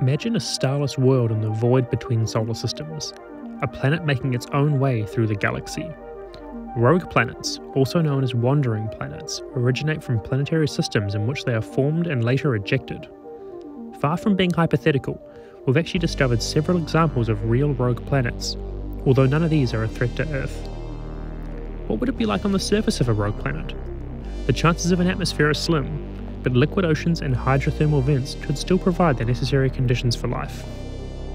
Imagine a starless world in the void between solar systems, a planet making its own way through the galaxy. Rogue planets, also known as wandering planets, originate from planetary systems in which they are formed and later ejected. Far from being hypothetical, we've actually discovered several examples of real rogue planets, although none of these are a threat to Earth. What would it be like on the surface of a rogue planet? The chances of an atmosphere are slim, but liquid oceans and hydrothermal vents could still provide the necessary conditions for life.